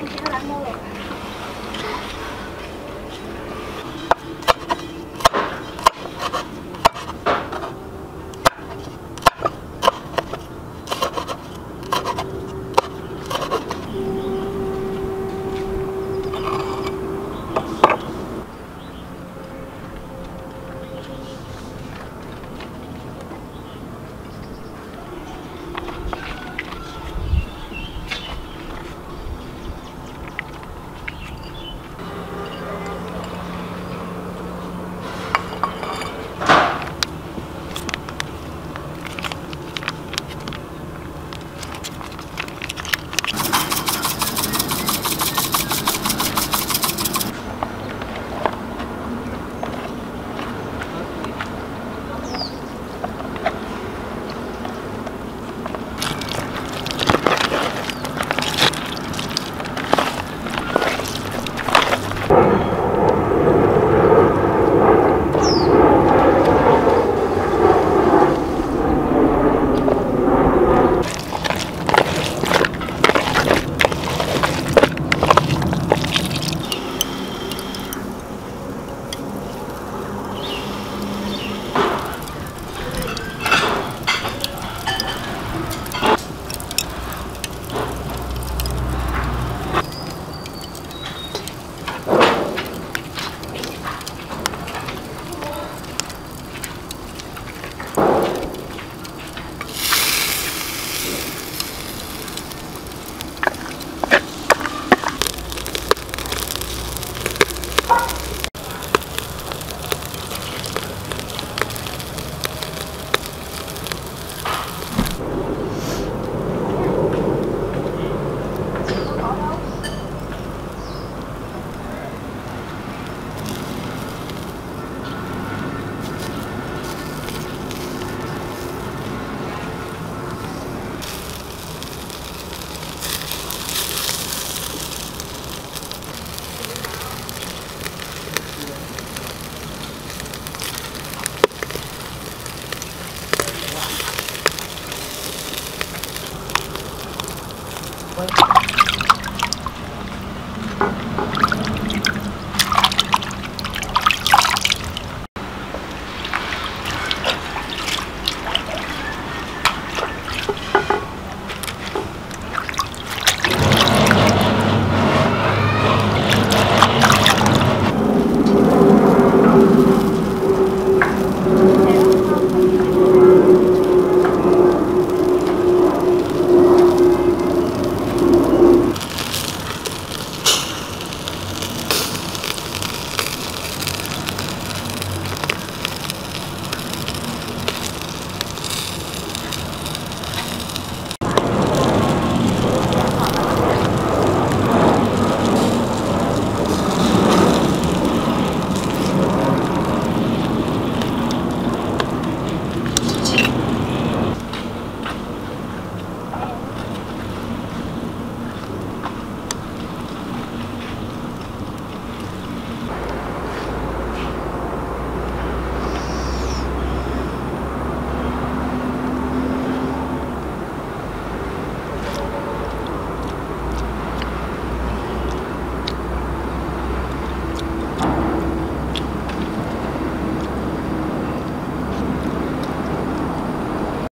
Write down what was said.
你直接来摸我。